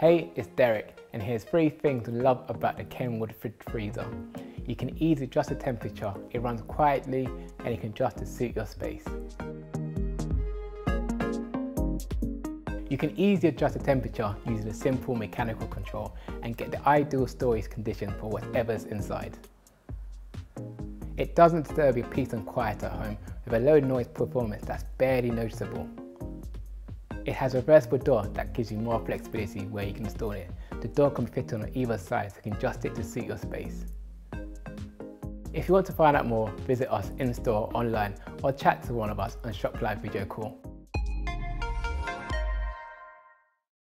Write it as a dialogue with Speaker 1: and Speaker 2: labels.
Speaker 1: Hey, it's Derek, and here's three things to love about the Kenwood fridge freezer. You can easily adjust the temperature, it runs quietly, and you can adjust to suit your space. You can easily adjust the temperature using a simple mechanical control and get the ideal storage condition for whatever's inside. It doesn't disturb your peace and quiet at home with a low noise performance that's barely noticeable. It has a reversible door that gives you more flexibility where you can install it. The door can fit on either side so you can adjust it to suit your space. If you want to find out more, visit us in store, online or chat to one of us on Shop Live video call.